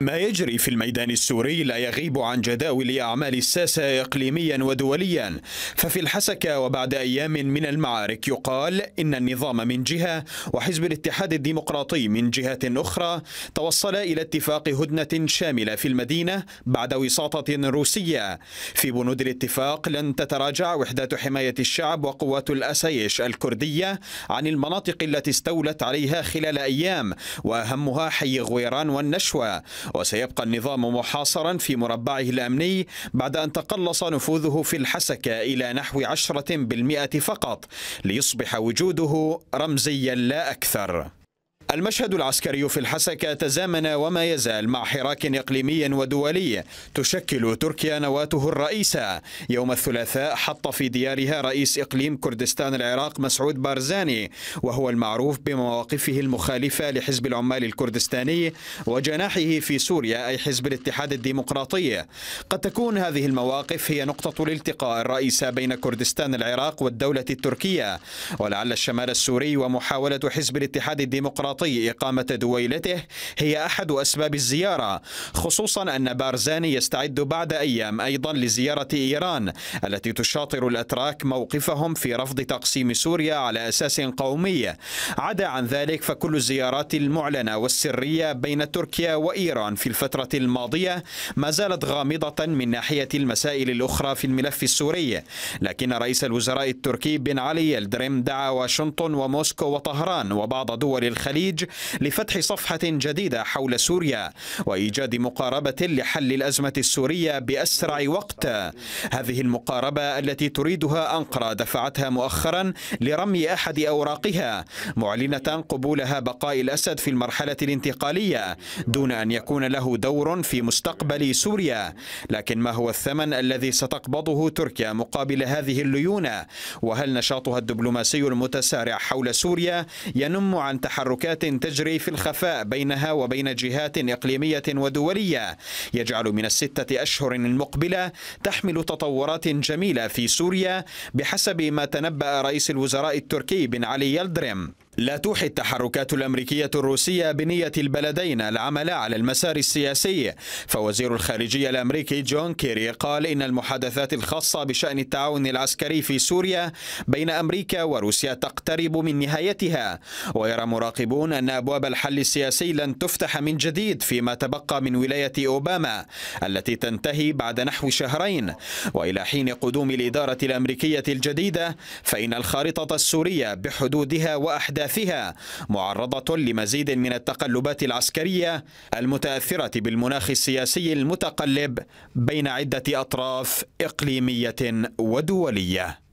ما يجري في الميدان السوري لا يغيب عن جداول أعمال الساسة إقليميا ودوليا. ففي الحسكة وبعد أيام من المعارك يقال إن النظام من جهة وحزب الاتحاد الديمقراطي من جهة أخرى توصل إلى اتفاق هدنة شاملة في المدينة بعد وساطة روسية. في بنود الاتفاق لن تتراجع وحدات حماية الشعب وقوات الأسايش الكردية عن المناطق التي استولت عليها خلال أيام وأهمها حي غويران والنشوة. وسيبقى النظام محاصرا في مربعه الأمني بعد أن تقلص نفوذه في الحسكة إلى نحو عشرة بالمئة فقط ليصبح وجوده رمزيا لا أكثر. المشهد العسكري في الحسكة تزامن وما يزال مع حراك إقليمي ودولي تشكل تركيا نواته الرئيسة. يوم الثلاثاء حط في ديارها رئيس إقليم كردستان العراق مسعود بارزاني وهو المعروف بمواقفه المخالفة لحزب العمال الكردستاني وجناحه في سوريا أي حزب الاتحاد الديمقراطي. قد تكون هذه المواقف هي نقطة الالتقاء الرئيسة بين كردستان العراق والدولة التركية ولعل الشمال السوري ومحاولة حزب الاتحاد الديمقراطي الديمقراطي إقامة دويلته هي أحد أسباب الزيارة خصوصا أن بارزاني يستعد بعد أيام أيضا لزيارة إيران التي تشاطر الأتراك موقفهم في رفض تقسيم سوريا على أساس قومي. عدا عن ذلك فكل الزيارات المعلنة والسرية بين تركيا وإيران في الفترة الماضية ما زالت غامضة من ناحية المسائل الأخرى في الملف السوري. لكن رئيس الوزراء التركي بن علي يلدريم دعا واشنطن وموسكو وطهران وبعض دول الخليج الخليج لفتح صفحة جديدة حول سوريا وإيجاد مقاربة لحل الأزمة السورية بأسرع وقت. هذه المقاربة التي تريدها أنقرة دفعتها مؤخرا لرمي أحد أوراقها معلنة قبولها بقاء الأسد في المرحلة الانتقالية دون أن يكون له دور في مستقبل سوريا. لكن ما هو الثمن الذي ستقبضه تركيا مقابل هذه الليونة؟ وهل نشاطها الدبلوماسي المتسارع حول سوريا ينم عن تحركات تجري في الخفاء بينها وبين جهات إقليمية ودولية. يجعل من الستة أشهر المقبلة تحمل تطورات جميلة في سوريا بحسب ما تنبأ رئيس الوزراء التركي بن علي يلدريم لا توحي التحركات الأمريكية الروسية بنية البلدين العمل على المسار السياسي. فوزير الخارجية الأمريكي جون كيري قال إن المحادثات الخاصة بشأن التعاون العسكري في سوريا بين أمريكا وروسيا تقترب من نهايتها. ويرى مراقبون أن أبواب الحل السياسي لن تفتح من جديد فيما تبقى من ولاية أوباما التي تنتهي بعد نحو شهرين. وإلى حين قدوم الإدارة الأمريكية الجديدة فإن الخارطة السورية بحدودها وأحداثها أحداثها معرضة لمزيد من التقلبات العسكرية المتأثرة بالمناخ السياسي المتقلب بين عدة أطراف إقليمية ودولية.